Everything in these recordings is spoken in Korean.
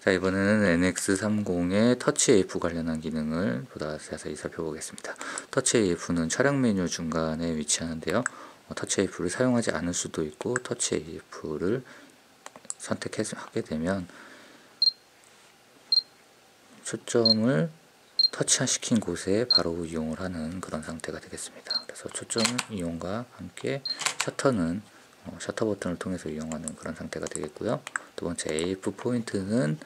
자 이번에는 NX30의 터치 AF 관련한 기능을 보다 자세히 살펴보겠습니다. 터치 AF는 차량 메뉴 중간에 위치하는데요. 어, 터치 AF를 사용하지 않을 수도 있고 터치 AF를 선택하게 되면 초점을 터치시킨 곳에 바로 이용을 하는 그런 상태가 되겠습니다. 그래서 초점 이용과 함께 셔터는 어, 셔터 버튼을 통해서 이용하는 그런 상태가 되겠고요. 두 번째 AF 포인트는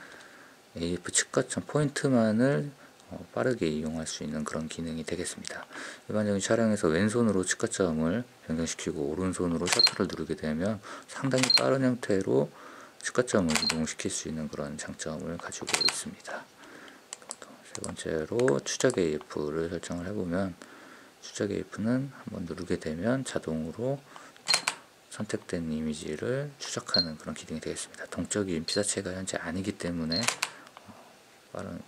AF 측가점 포인트만을 어, 빠르게 이용할 수 있는 그런 기능이 되겠습니다. 일반적인 차량에서 왼손으로 측가점을 변경시키고 오른손으로 셔터를 누르게 되면 상당히 빠른 형태로 측가점을 이동시킬 수 있는 그런 장점을 가지고 있습니다. 세 번째로 추적 AF를 설정을 해보면 추적 AF는 한번 누르게 되면 자동으로 선택된 이미지를 추적하는 그런 기능이 되겠습니다. 동적인 피사체가 현재 아니기 때문에 어, 빠른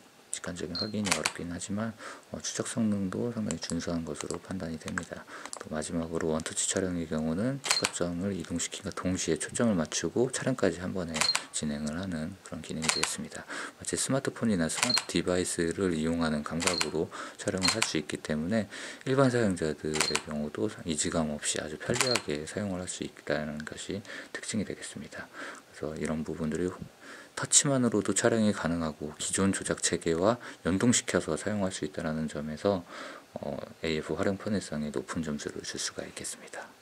직관적인 확인이 어렵긴 하지만 어, 추적 성능도 상당히 준수한 것으로 판단이 됩니다. 또 마지막으로 원터치 촬영의 경우는 측거점을 이동시킴과 동시에 초점을 맞추고 촬영까지 한 번에 진행을 하는 그런 기능이 되겠습니다. 마치 스마트폰이나 smart device를 이용하는 감각으로 촬영을 할 수 있기 때문에 일반 사용자들의 경우도 이지감 없이 아주 편리하게 사용을 할 수 있다는 것이 특징이 되겠습니다. 그래서 이런 부분들이 터치만으로도 촬영이 가능하고 기존 조작 체계와 연동시켜서 사용할 수 있다는 점에서 어, AF 활용 편의성에 높은 점수를 줄 수가 있겠습니다.